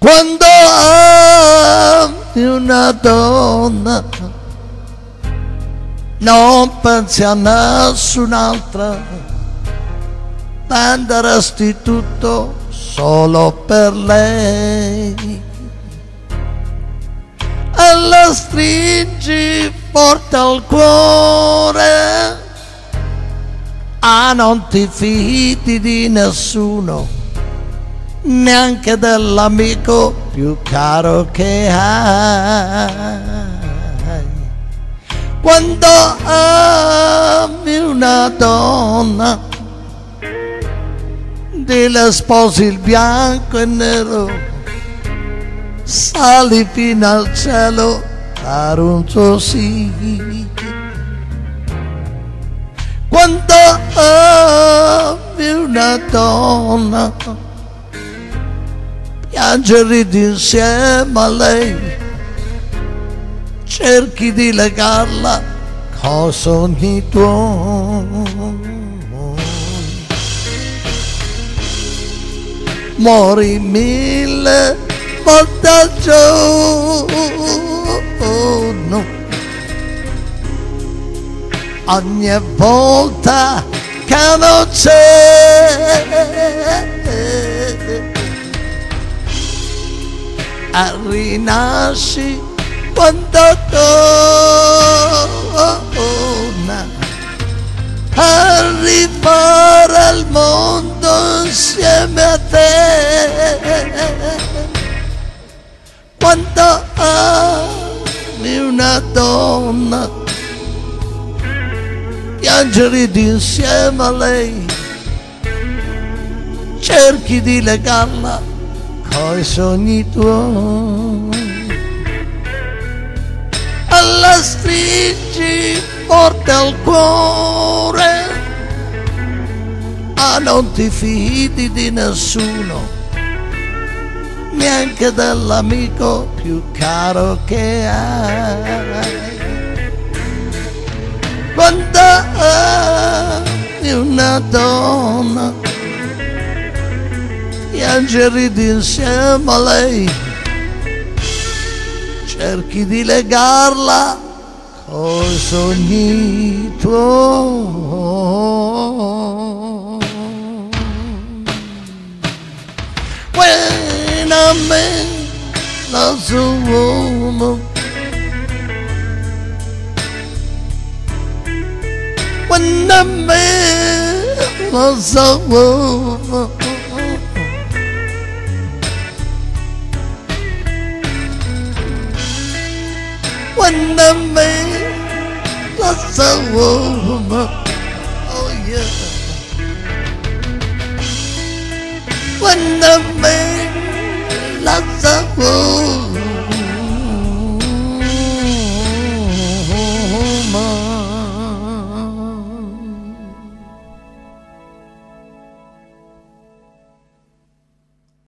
Quando ami una donna, non pensi a nessun'altra, tenderesti tutto solo per lei. E la stringi forte al cuore, ah non ti fidi di nessuno neanche dell'amico più caro che hai. Quando ami una donna, dile sposi il bianco e nero, sali fino al cielo, per un suo sì. Quando ami una donna, piange ridi insieme a lei, cerchi di legarla con sogni tuoi. Mori mille volte al giorno, ogni volta che non c'è a rinasci quando torna. A rifare il mondo insieme a te. Quando ami una donna piangere insieme a lei cerchi di legarla coi sogni tuoi. Alla stringi forte al cuore ah non ti fidi di nessuno neanche dell'amico più caro che hai. Quando hai una donna piange e ridi insieme a lei, cerchi di legarla coi sogni tuoi. When a man loves a woman, when a man loves a woman. When the man loves a woman. Oh yeah. When the